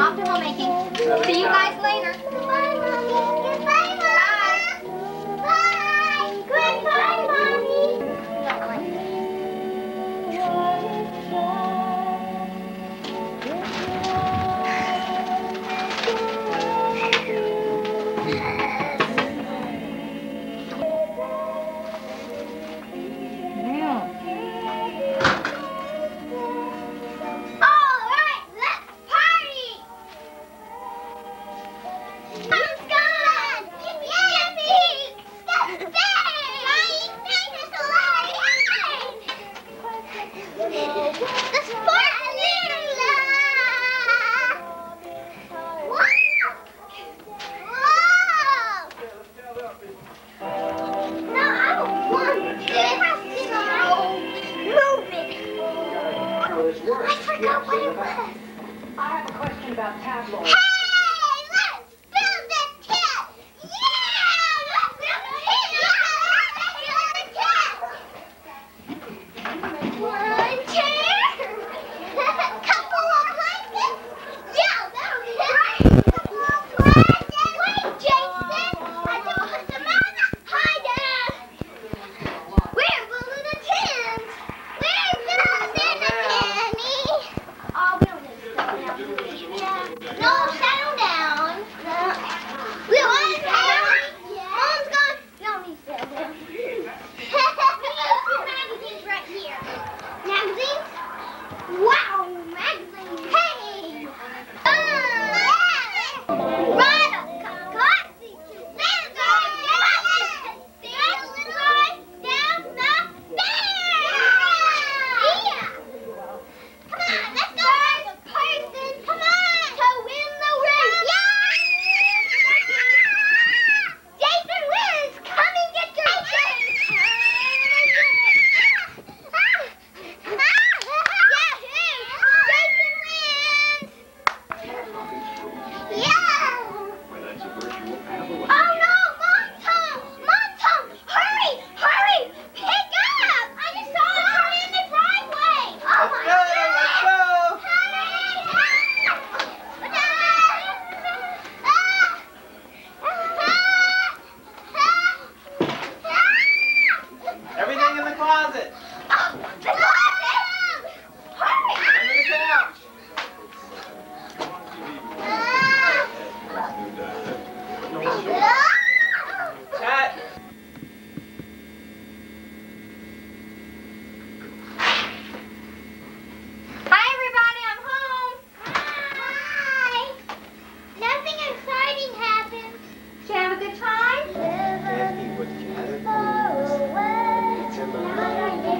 off to homemaking. See you guys later. Bye, Mommy. Goodbye. question about tabloids.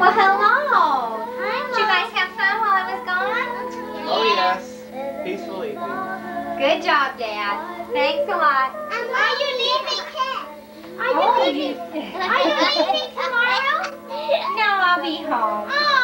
Well, hello. Hi, Mom. Did you guys have fun while I was gone? Oh, yes. peacefully. Good job, Dad. Thanks a lot. And are you leaving? Are you oh, leaving? Are you leaving tomorrow? no, I'll be home. Oh.